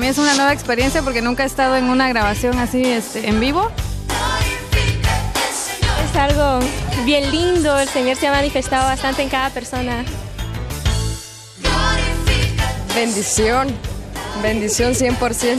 mí es una nueva experiencia porque nunca he estado en una grabación así este, en vivo. Es algo bien lindo, el Señor se ha manifestado bastante en cada persona. Bendición, bendición 100%.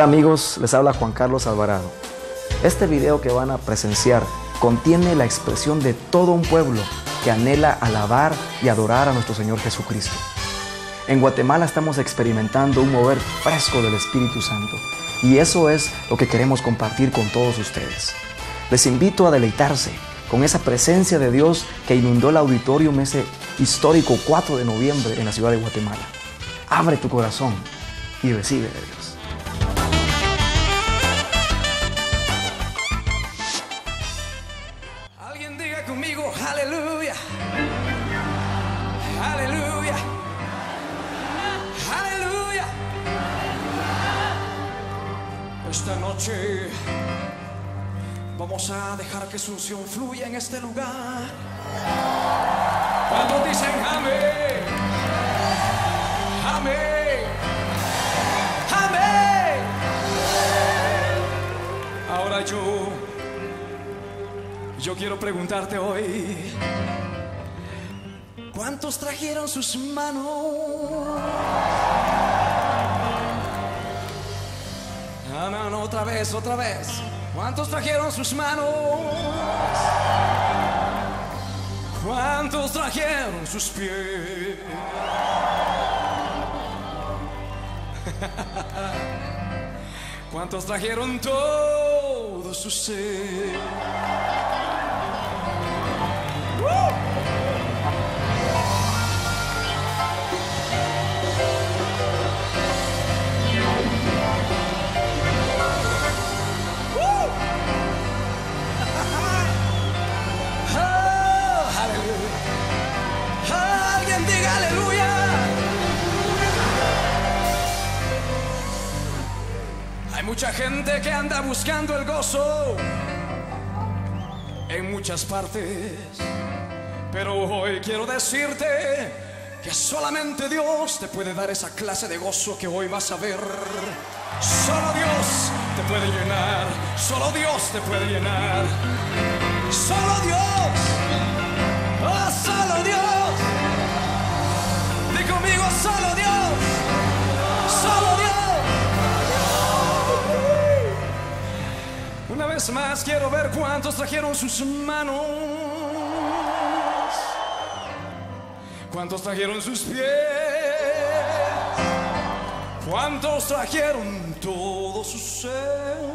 Hola amigos, les habla Juan Carlos Alvarado. Este video que van a presenciar contiene la expresión de todo un pueblo que anhela alabar y adorar a nuestro Señor Jesucristo. En Guatemala estamos experimentando un mover fresco del Espíritu Santo y eso es lo que queremos compartir con todos ustedes. Les invito a deleitarse con esa presencia de Dios que inundó el auditorium ese histórico 4 de noviembre en la ciudad de Guatemala. Abre tu corazón y recibe de Dios. Conmigo, aleluya. Aleluya. Aleluya. Esta noche vamos a dejar que su unción fluya en este lugar. Cuando dicen amén, amén, amén. Ahora yo yo quiero preguntarte hoy, ¿cuántos trajeron sus manos? Ah, no, no, otra vez, otra vez. ¿Cuántos trajeron sus manos? ¿Cuántos trajeron sus pies? ¿Cuántos trajeron todo su ser? Mucha gente que anda buscando el gozo en muchas partes. Pero hoy quiero decirte que solamente Dios te puede dar esa clase de gozo que hoy vas a ver. Solo Dios te puede llenar, solo Dios te puede llenar. Solo Dios, oh, solo Dios. Di conmigo, solo Dios, vez más quiero ver cuántos trajeron sus manos. ¿Cuántos trajeron sus pies? ¿Cuántos trajeron todo su ser?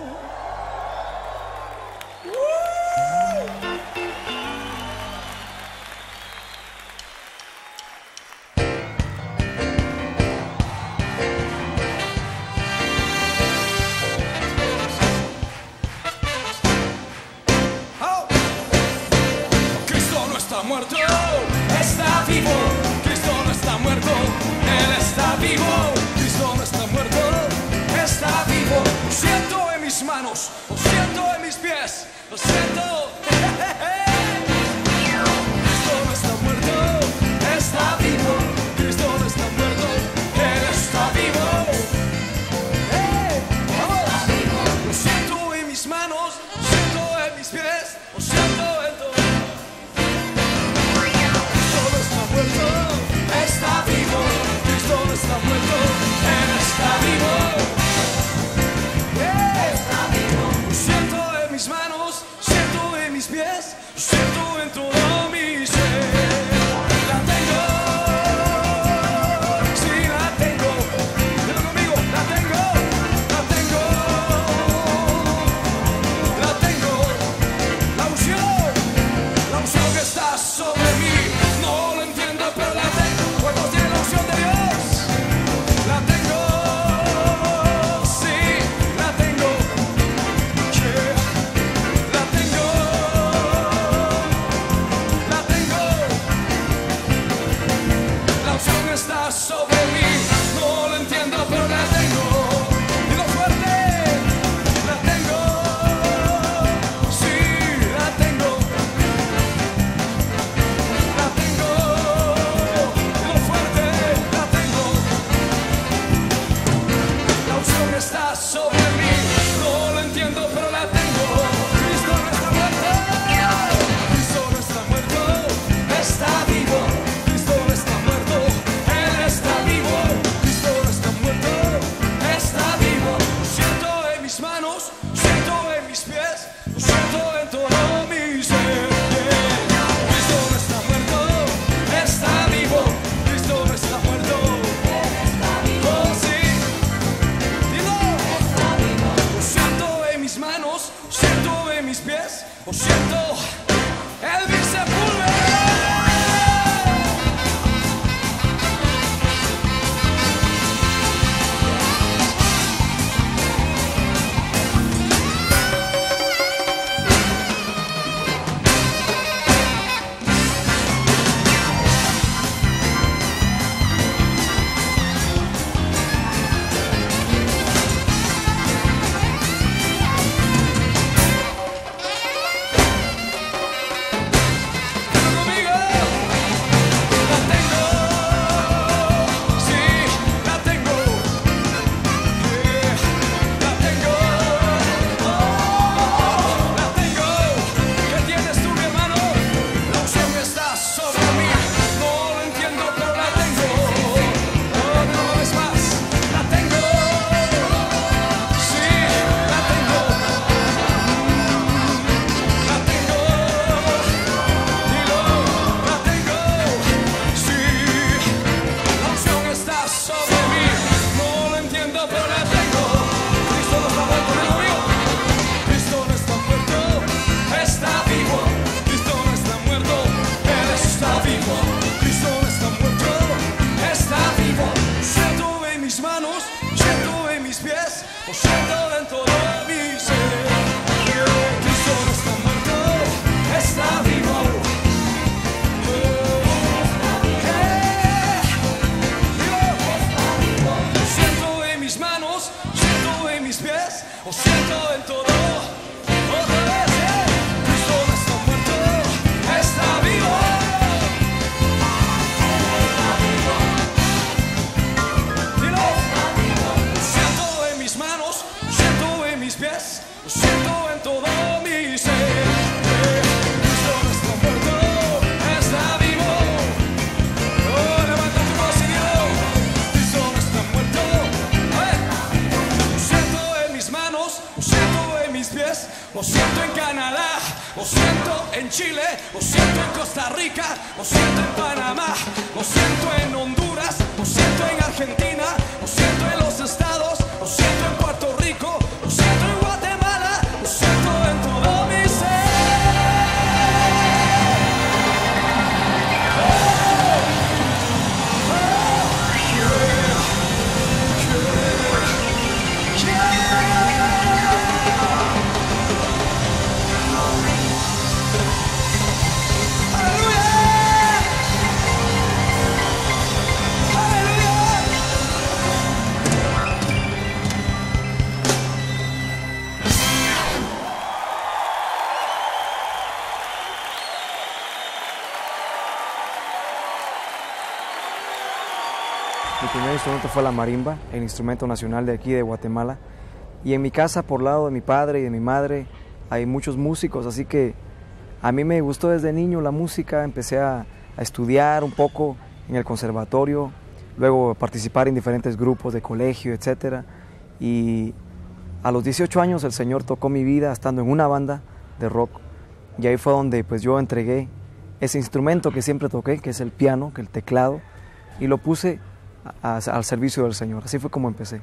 fue la marimba, el instrumento nacional de aquí de Guatemala. Y en mi casa, por lado de mi padre y de mi madre, hay muchos músicos, así que a mí me gustó desde niño la música, empecé a, a estudiar un poco en el conservatorio, luego participar en diferentes grupos de colegio, etc. Y a los 18 años el Señor tocó mi vida estando en una banda de rock y ahí fue donde pues yo entregué ese instrumento que siempre toqué, que es el piano, que el teclado, y lo puse al servicio del Señor. Así fue como empecé.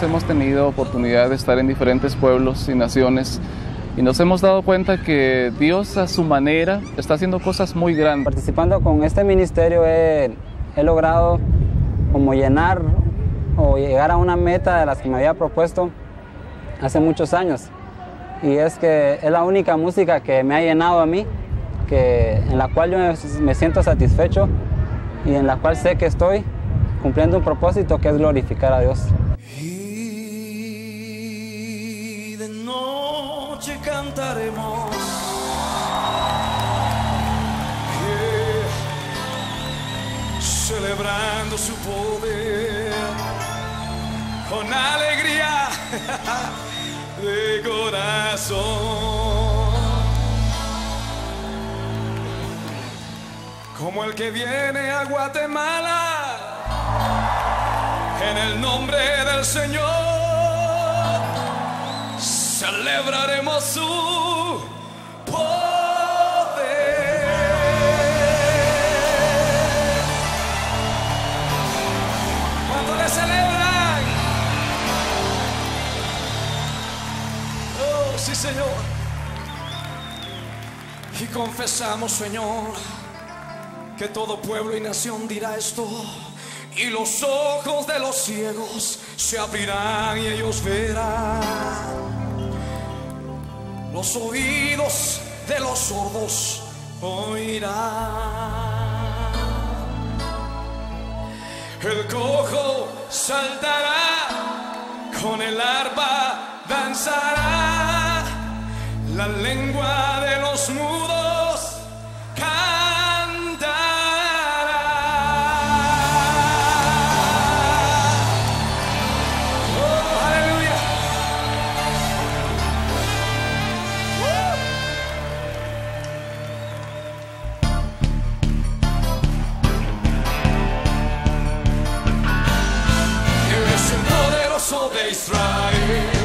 Años hemos tenido oportunidad de estar en diferentes pueblos y naciones y nos hemos dado cuenta que Dios a su manera está haciendo cosas muy grandes. Participando con este ministerio he, he logrado como llenar o llegar a una meta de las que me había propuesto hace muchos años. Y es que es la única música que me ha llenado a mí, que, en la cual yo me, siento satisfecho y en la cual sé que estoy cumpliendo un propósito que es glorificar a Dios. Cantaremos. Celebrando su poder con alegría de corazón. Como el que viene a Guatemala en el nombre del Señor celebraremos su poder. ¿Cuánto le celebran? Oh, sí, Señor. Y confesamos, Señor, que todo pueblo y nación dirá esto. Y los ojos de los ciegos se abrirán y ellos verán. Los oídos de los sordos oirán. El cojo saltará, con el arpa danzará. La lengua de los mudos so they strive.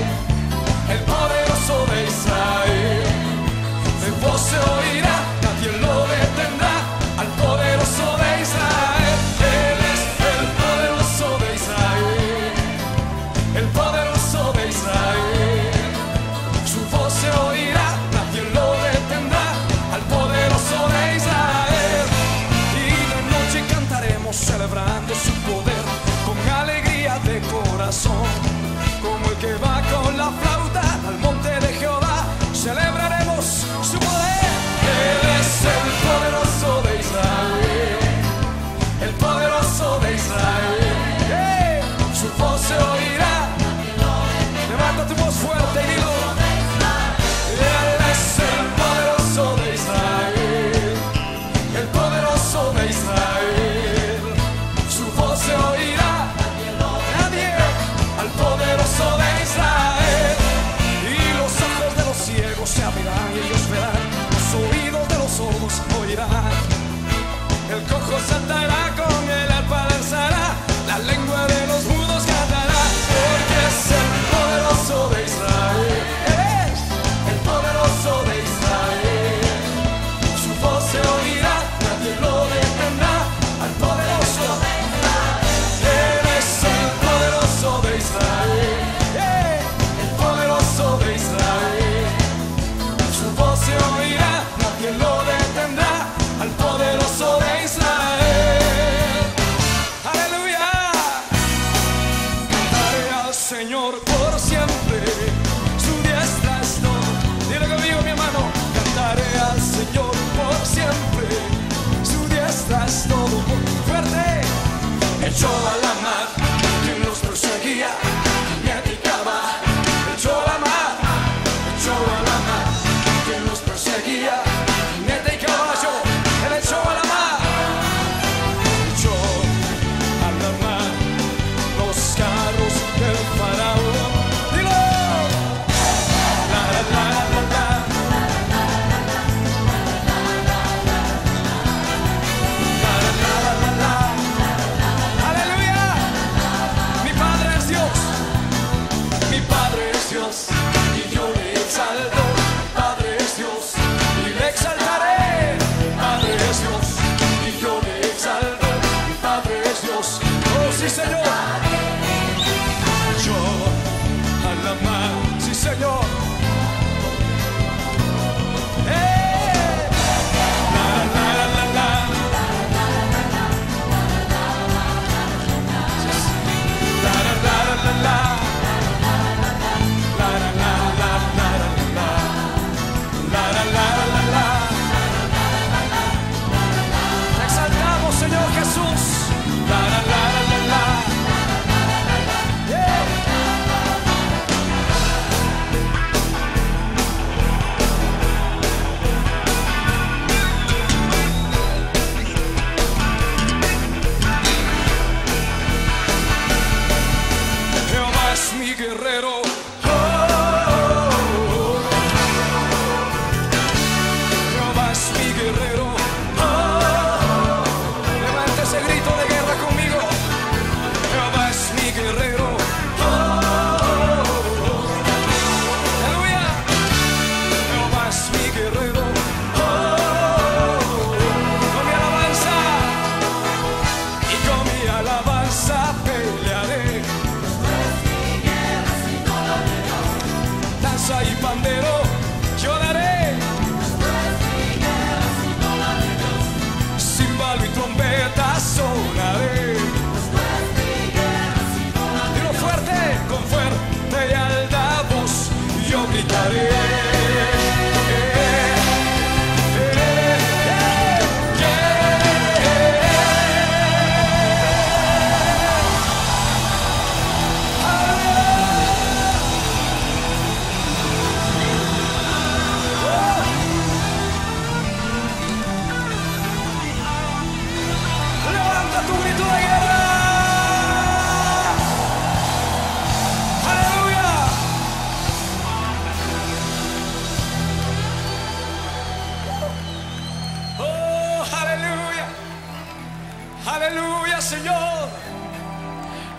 Señor.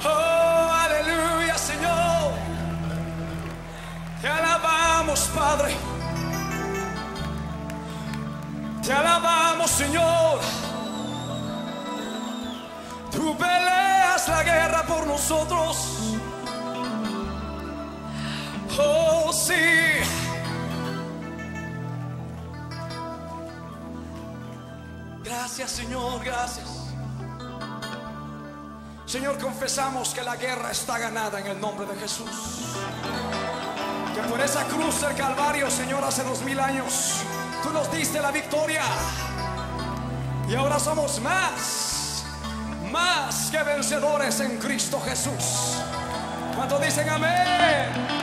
Oh, aleluya, Señor. Te alabamos, Padre. Te alabamos, Señor. Tú peleas la guerra por nosotros. Oh, sí. Gracias, Señor, gracias. Señor, confesamos que la guerra está ganada en el nombre de Jesús. Que por esa cruz del Calvario, Señor, hace dos mil años, tú nos diste la victoria. Y ahora somos más, más que vencedores en Cristo Jesús. ¿Cuántos dicen amén?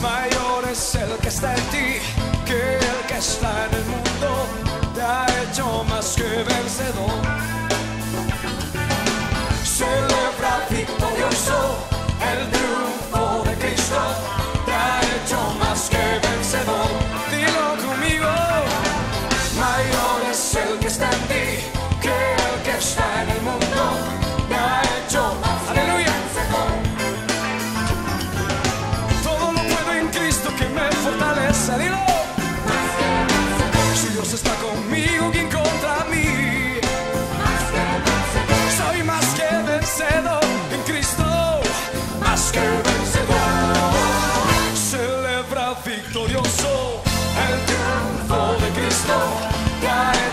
Mayor es el que está en ti que el que está en el mundo. Te ha hecho más que vencedor.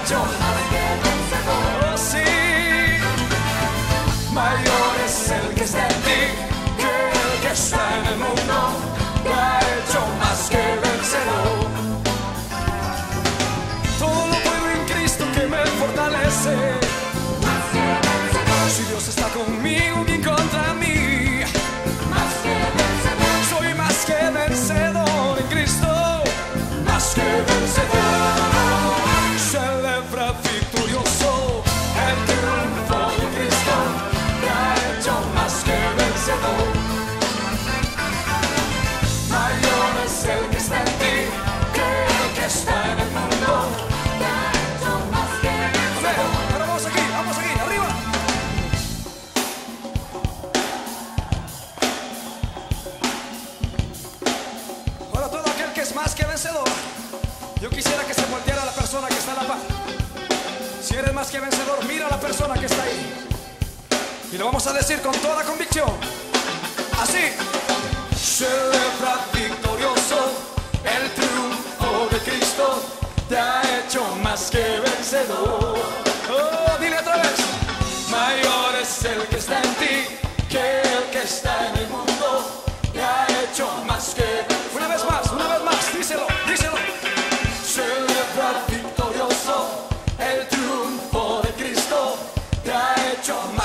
yo más que oh, sí. Mayor es el que está en ti que el que está en el mundo. Lo ha hecho más que vencedor. Todo lo puedo en Cristo que me fortalece. Si Dios está conmigo. Más que vencedor, mira la persona que está ahí. Y lo vamos a decir con toda convicción. Así. Celebra victorioso el triunfo de Cristo. Te ha hecho más que vencedor. Oh, dile otra vez. Mayor es el que está en ti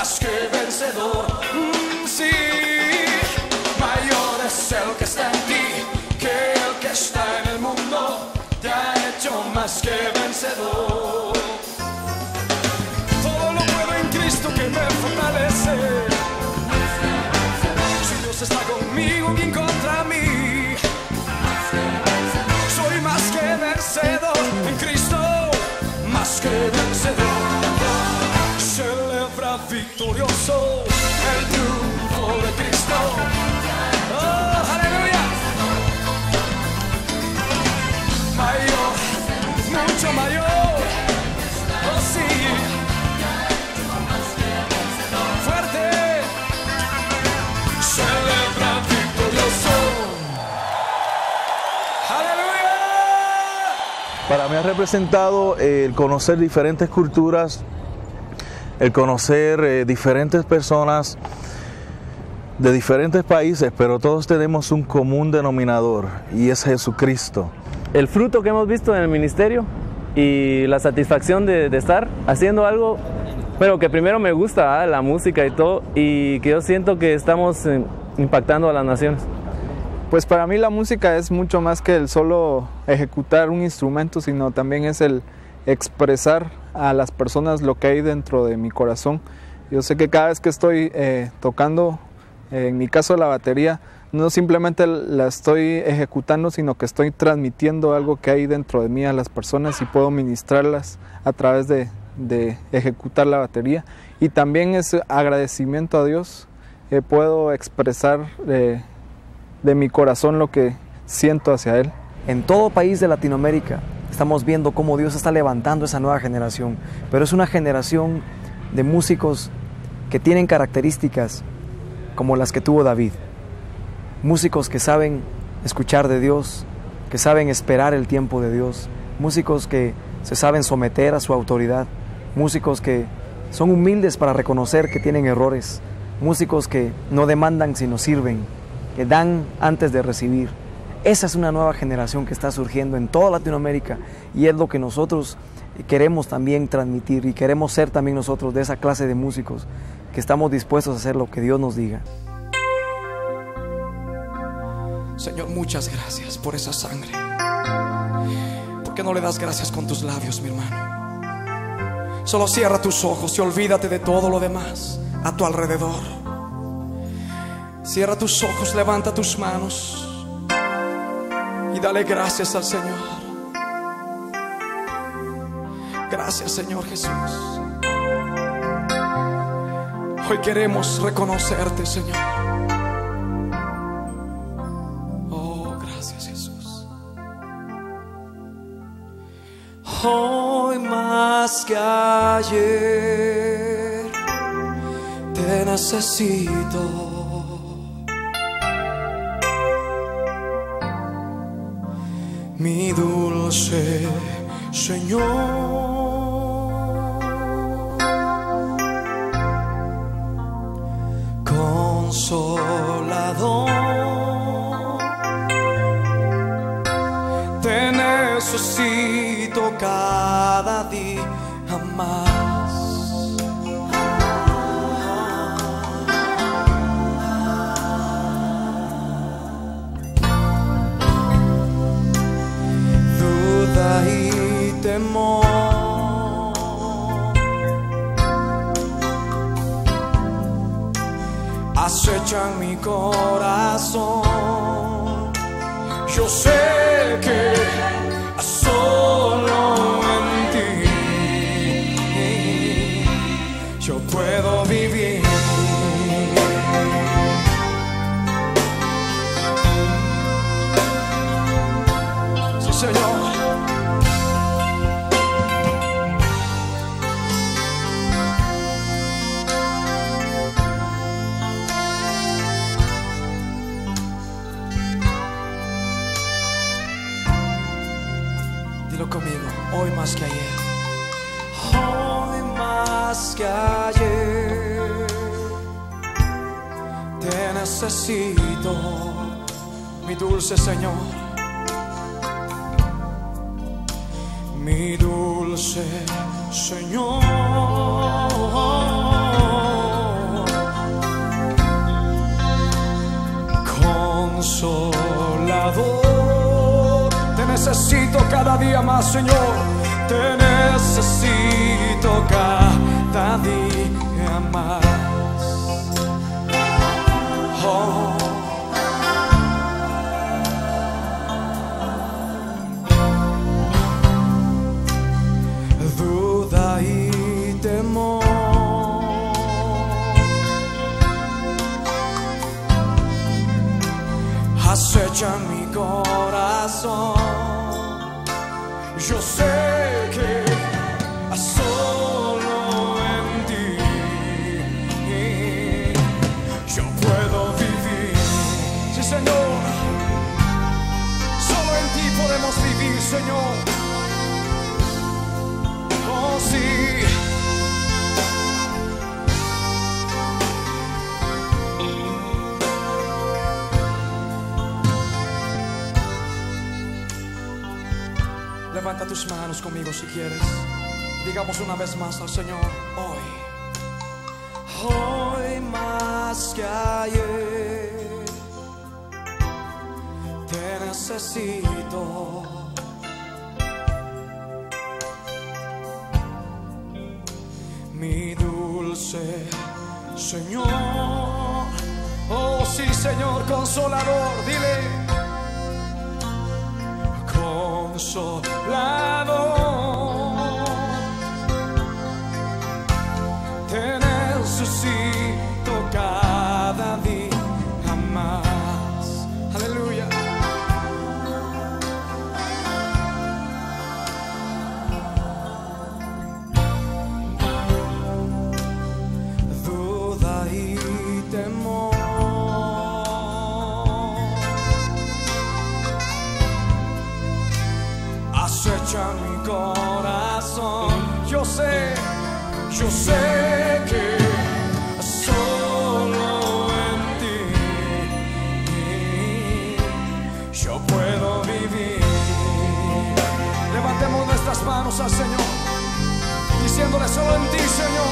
más que vencedor. Mm, sí, mayor es el que está en ti que el que está en el mundo. Te ha hecho más que vencedor. Todo lo puedo en Cristo que me fortalece. Si Dios está conmigo, ha representado el conocer diferentes culturas, el conocer eh, diferentes personas de diferentes países, pero todos tenemos un común denominador y es Jesucristo. el fruto que hemos visto en el ministerio y la satisfacción de, de estar haciendo algo, pero que primero me gusta, ¿ah? la música y todo, y que yo siento que estamos eh, impactando a las naciones. Pues para mí la música es mucho más que el solo ejecutar un instrumento, sino también es el expresar a las personas lo que hay dentro de mi corazón. Yo sé que cada vez que estoy eh, tocando, en mi caso la batería, no simplemente la estoy ejecutando, sino que estoy transmitiendo algo que hay dentro de mí a las personas y puedo ministrarlas a través de, de ejecutar la batería. Y también es agradecimiento a Dios, eh, puedo expresar eh, de mi corazón lo que siento hacia Él. En todo país de Latinoamérica estamos viendo cómo Dios está levantando esa nueva generación, pero es una generación de músicos que tienen características como las que tuvo David. Músicos que saben escuchar de Dios, que saben esperar el tiempo de Dios, músicos que se saben someter a su autoridad, músicos que son humildes para reconocer que tienen errores, músicos que no demandan sino sirven, dan antes de recibir. Esa es una nueva generación que está surgiendo en toda Latinoamérica y es lo que nosotros queremos también transmitir y queremos ser también nosotros de esa clase de músicos que estamos dispuestos a hacer lo que Dios nos diga. Señor, muchas gracias por esa sangre. ¿Por qué no le das gracias con tus labios, mi hermano? Solo cierra tus ojos y olvídate de todo lo demás a tu alrededor. Cierra tus ojos, levanta tus manos y dale gracias al Señor. Gracias, Señor Jesús. Hoy queremos reconocerte, Señor. Oh, gracias, Jesús. Hoy más que ayer te necesito. Mi dulce Señor. Consolador. Te necesito cada día más. Acechan mi corazón. Yo sé que solo en ti yo puedo vivir. Te necesito, mi dulce Señor. Mi dulce Señor. Consolador, te necesito cada día más, Señor. Te necesito cada día más. Oh. Duda y temor acechan mi corazón. Tus manos conmigo si quieres. Digamos una vez más al Señor, hoy. Hoy más que ayer. Te necesito. Mi dulce Señor. Oh sí, Señor, consolador, dile consolador. Acecha mi corazón. Yo sé, yo sé que solo en ti yo puedo vivir. Levantemos nuestras manos al Señor, diciéndole solo en ti, Señor,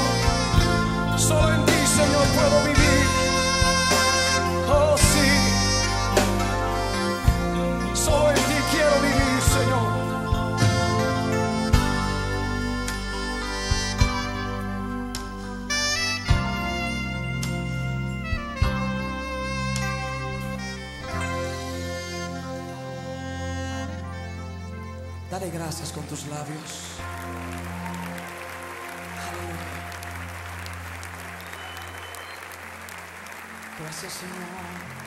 solo en ti, Señor, puedo vivir. Oh, sí. Solo en ti quiero vivir, Dale gracias con tus labios. Aleluya. Gracias, Señor.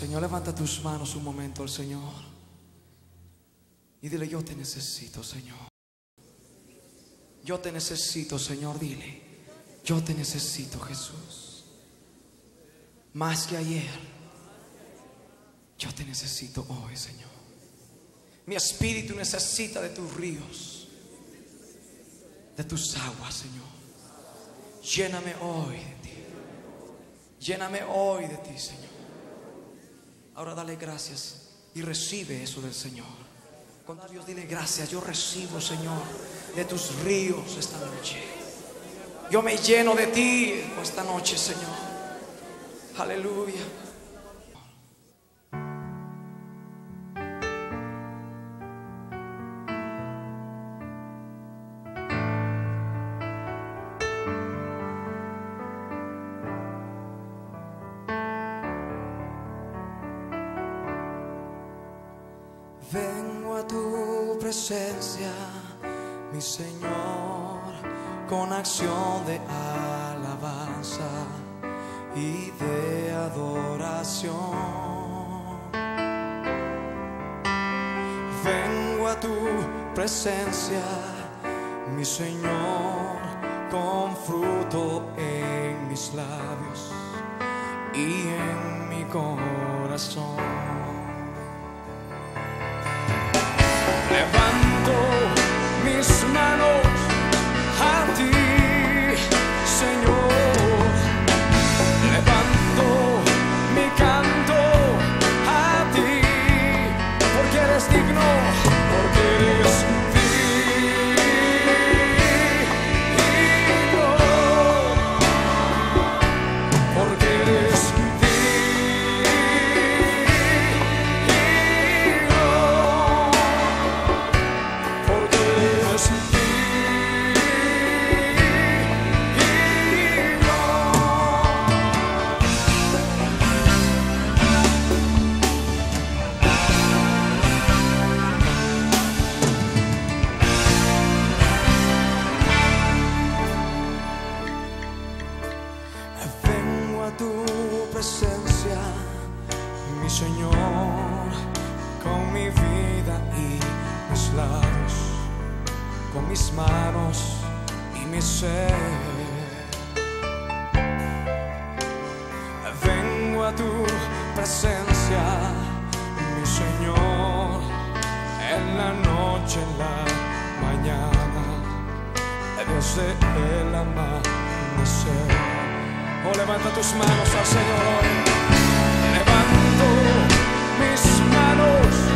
Señor. Levanta tus manos un momento al Señor. Y dile, yo te necesito, Señor. Yo te necesito, Señor. Dile, yo te necesito, Jesús. Más que ayer. Yo te necesito hoy, Señor. Mi espíritu necesita de tus ríos, de tus aguas, Señor. Lléname hoy de ti. Lléname hoy de ti, Señor. Ahora dale gracias y recibe eso del Señor. Con Dios dile gracias. Yo recibo, Señor, de tus ríos esta noche. Yo me lleno de ti esta noche, Señor. Aleluya. Presencia, mi Señor, con fruto en mis labios y en mi corazón. Presencia, mi Señor, con mi vida y mis labios, con mis manos y mi ser. Vengo a tu presencia, mi Señor, en la noche, en la mañana, desde el amanecer. Oh, levanta tus manos al Señor. Levanto mis manos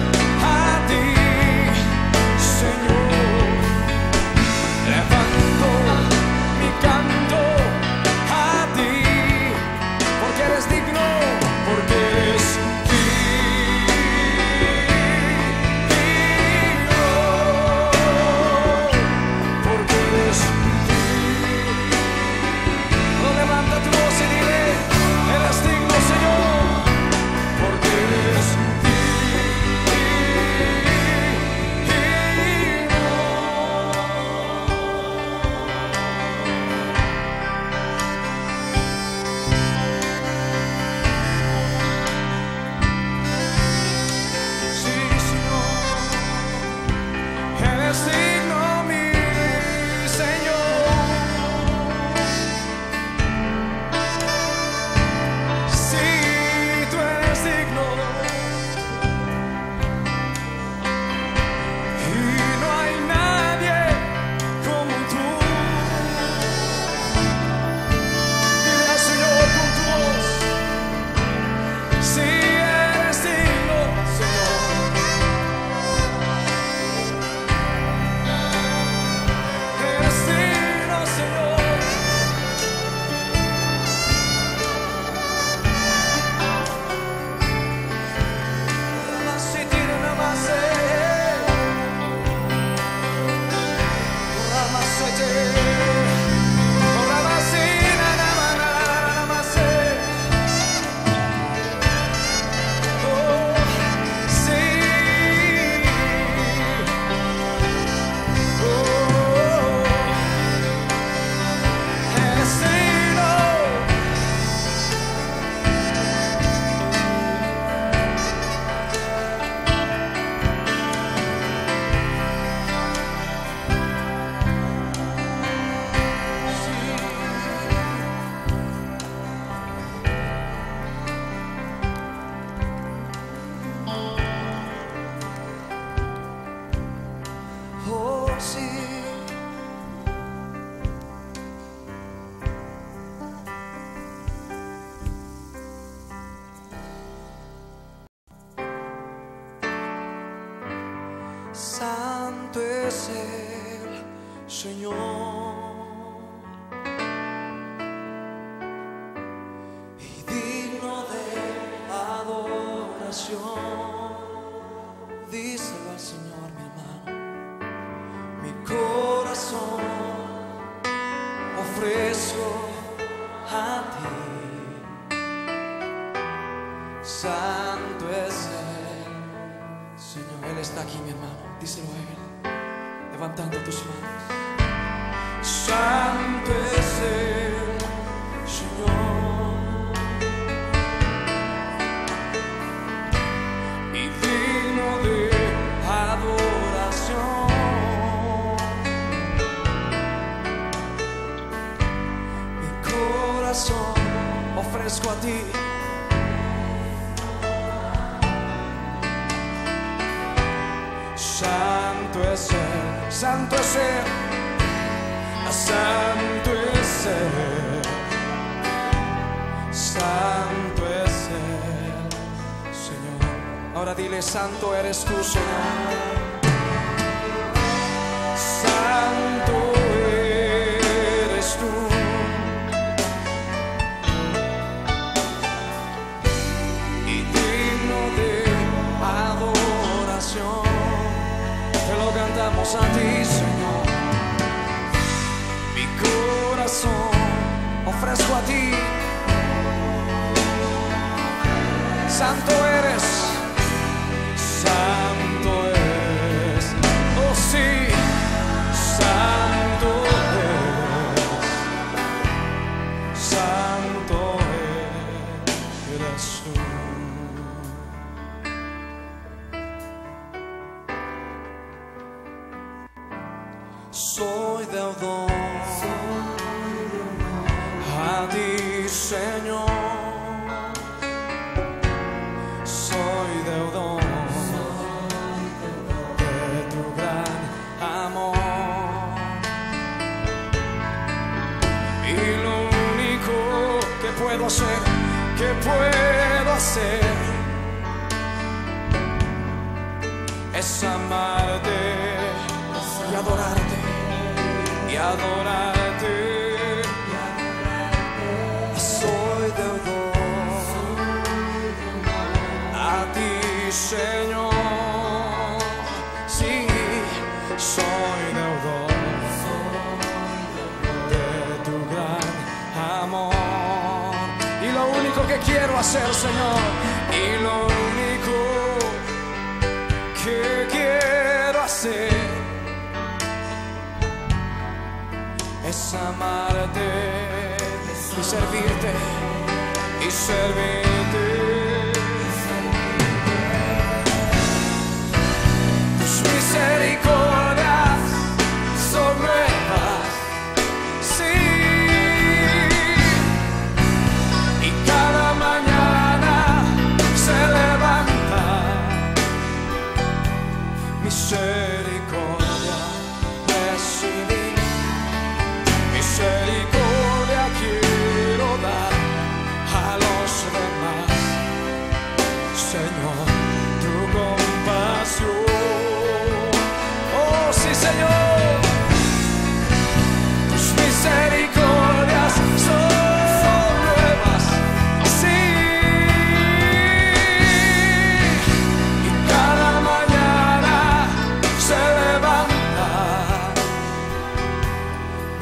Santo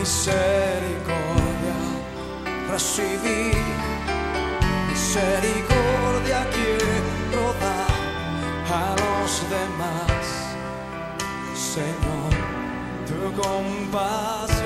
misericordia recibí, misericordia quiero dar a los demás, Señor, tu compasión.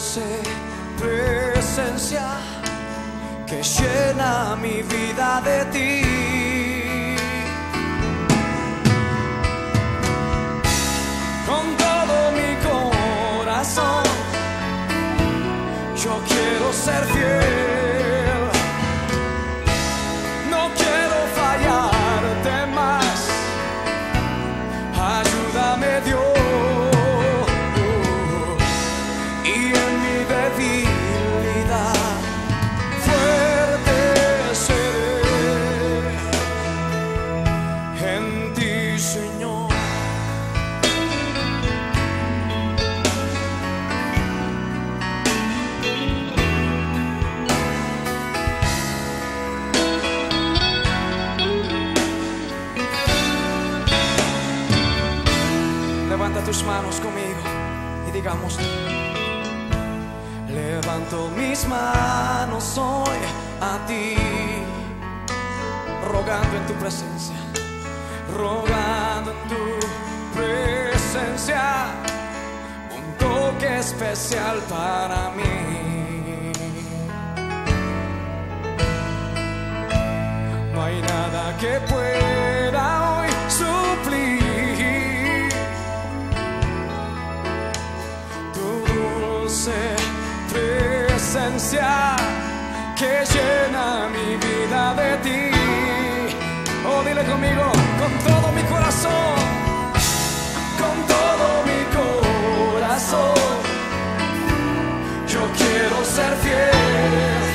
dulce presencia que llena mi vida de ti. Con todo mi corazón, yo quiero ser fiel. soy a ti, rogando en tu presencia, rogando en tu presencia, un toque especial para mí. No hay nada que pueda hoy suplir tu dulce presencia que llena mi vida de ti. Oh, dile conmigo, con todo mi corazón, con todo mi corazón, yo quiero ser fiel.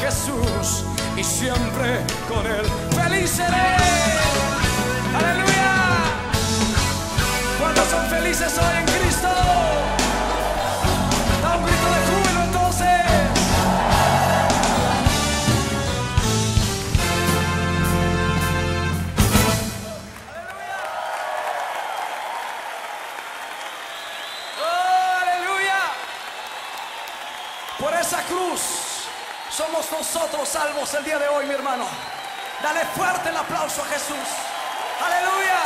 Jesús y siempre con Él feliz seré. ¡Aleluya! ¿Cuántos son felices hoy en Cristo? nosotros salvos el día de hoy, mi hermano. Dale fuerte el aplauso a Jesús. Aleluya.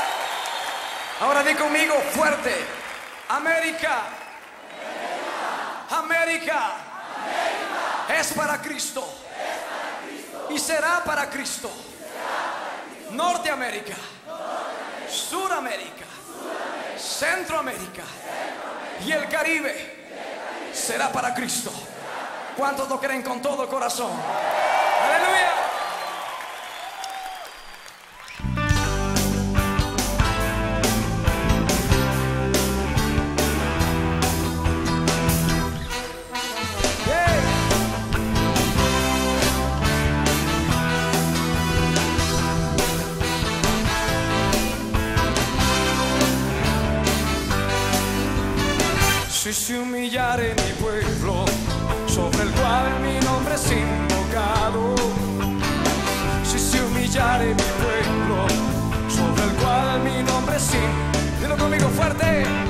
Ahora di conmigo fuerte. América. América. Es, para Cristo. Y será para Cristo. Será para Cristo. Norteamérica. Norteamérica. Suramérica. Centroamérica. Y el Caribe. Será para Cristo. ¿Cuántos lo creen con todo el corazón? Aleluya. Si se humillare mi así, dilo conmigo fuerte.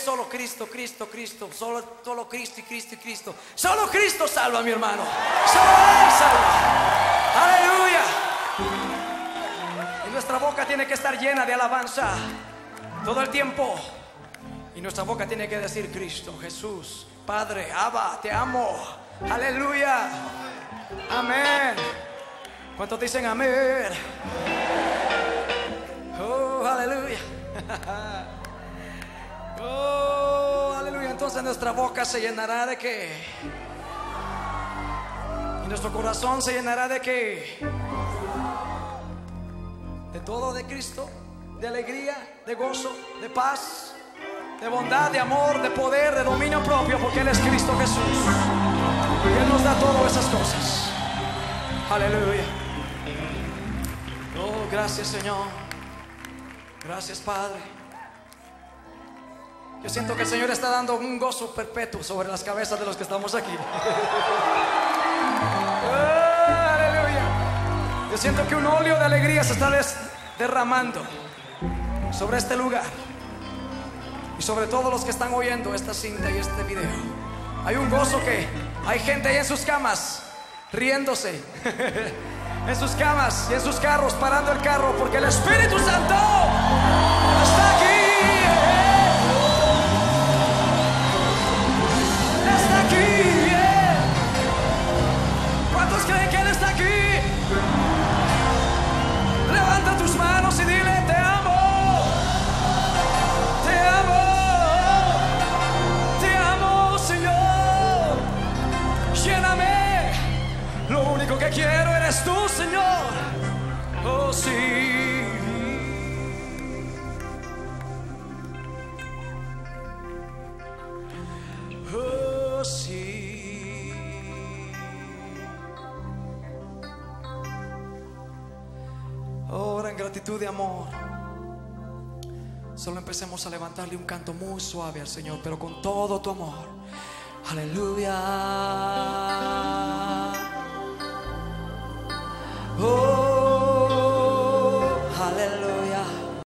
Solo Cristo, Cristo, Cristo? Solo, solo Cristo y Cristo y Cristo. Solo Cristo salva, mi hermano. Solo Él salva. Aleluya. Y nuestra boca tiene que estar llena de alabanza todo el tiempo. Y nuestra boca tiene que decir Cristo, Jesús, Padre, Abba, te amo. Aleluya. Amén. ¿Cuántos dicen amén? Oh, aleluya. Oh, aleluya. Entonces nuestra boca se llenará de qué? Y nuestro corazón se llenará de qué? De todo de Cristo, de alegría, de gozo, de paz, de bondad, de amor, de poder, de dominio propio, porque Él es Cristo Jesús. Y Él nos da todas esas cosas. Aleluya. Oh, gracias Señor. Gracias Padre. Yo siento que el Señor está dando un gozo perpetuo sobre las cabezas de los que estamos aquí. Aleluya. Yo siento que un óleo de alegría se está derramando sobre este lugar y sobre todos los que están oyendo esta cinta y este video. Hay un gozo que hay gente ahí en sus camas riéndose. en sus camas y en sus carros, parando el carro, porque el Espíritu Santo quiero eres tú, Señor. Oh, sí. Oh, sí. Ahora en gratitud de amor. Solo empecemos a levantarle un canto muy suave al Señor, pero con todo tu amor. Aleluya. Oh.